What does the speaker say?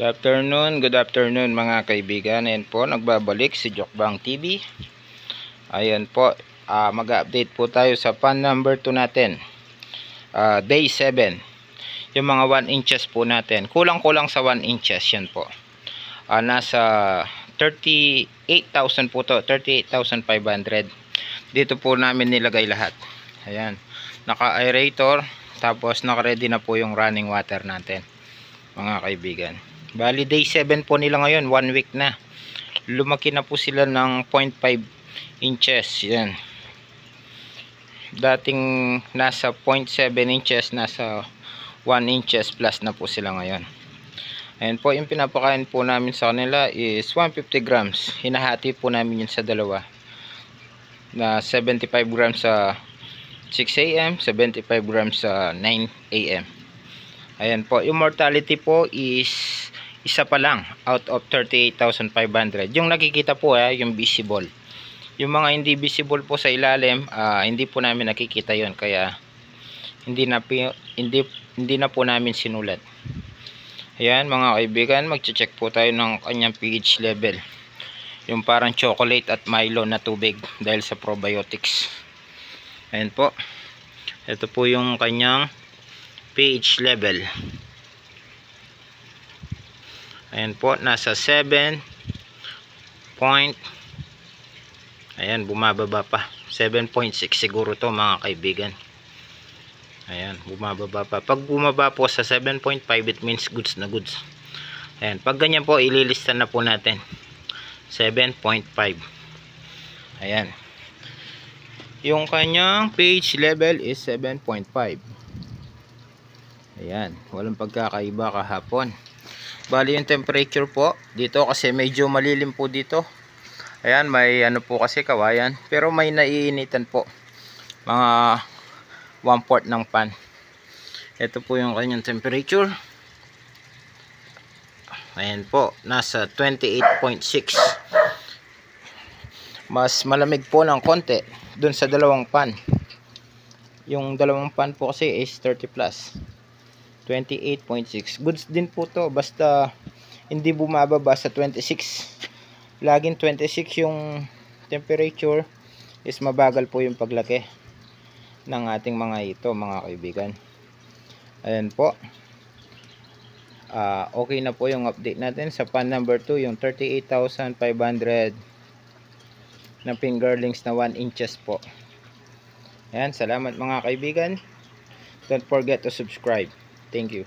Good afternoon, good afternoon mga kaibigan. Ayan po, nagbabalik si Jokbang TV. Ayan po, ah, mag-update po tayo sa pan number 2 natin. Ah, day 7. Yung mga 1 inches po natin. Kulang-kulang sa 1 inches yan po. Ah, nasa 38,000 po to, 38,500. Dito po namin nilagay lahat. Ayan. Naka-aerator, tapos naka-ready na po yung running water natin mga kaibigan. Bali day 7 po nila ngayon, 1 week na. Lumaki na po sila ng 0.5 inches. Yan. Dating nasa 0.7 inches, nasa 1 inches plus na po sila ngayon. Ayan po, yung pinapakain po namin sa kanila is 150 grams. Hinahati po namin yun sa dalawa. Na 75 grams sa 6 a.m., 75 grams sa 9 a.m. Ayan po, yung mortality po is isa pa lang out of 38,500. Yung nakikita po eh, yung visible. Yung mga hindi visible po sa ilalim, ah, hindi po namin nakikita yon kaya hindi na hindi hindi na po namin sinulat. Ayan mga kaibigan, magche-check po tayo ng kanyang pH level. Yung parang chocolate at Milo na tubig dahil sa probiotics. Ayan po. Ito po yung kanyang pH level. Ayan po, nasa 7 point Ayan, bumababa pa. 7.6 siguro to mga kaibigan. Ayan, bumababa pa. Pag bumaba po sa 7.5, it means goods na goods. Ayan, pag ganyan po, ililista na po natin. 7.5. Ayan. Yung kanyang pH level is 7.5. Ayan, walang pagkakaiba kahapon. Bali yung temperature po dito kasi medyo malilim po dito. Ayan, may ano po kasi kawayan. Pero may naiinitan po. Mga 1 port ng pan. Ito po yung kanyang temperature. Ayan po, nasa 28.6. Mas malamig po ng konti dun sa dalawang pan. Yung dalawang pan po kasi is 30 plus. 28.6 goods din po to basta hindi bumababa sa 26 laging 26 yung temperature is mabagal po yung paglaki ng ating mga ito mga kaibigan. Ayan po. Uh, okay na po yung update natin. Sa pan number 2 yung 38,500 na fingerlings na 1 inches po. Ayan salamat mga kaibigan. Don't forget to subscribe thank you.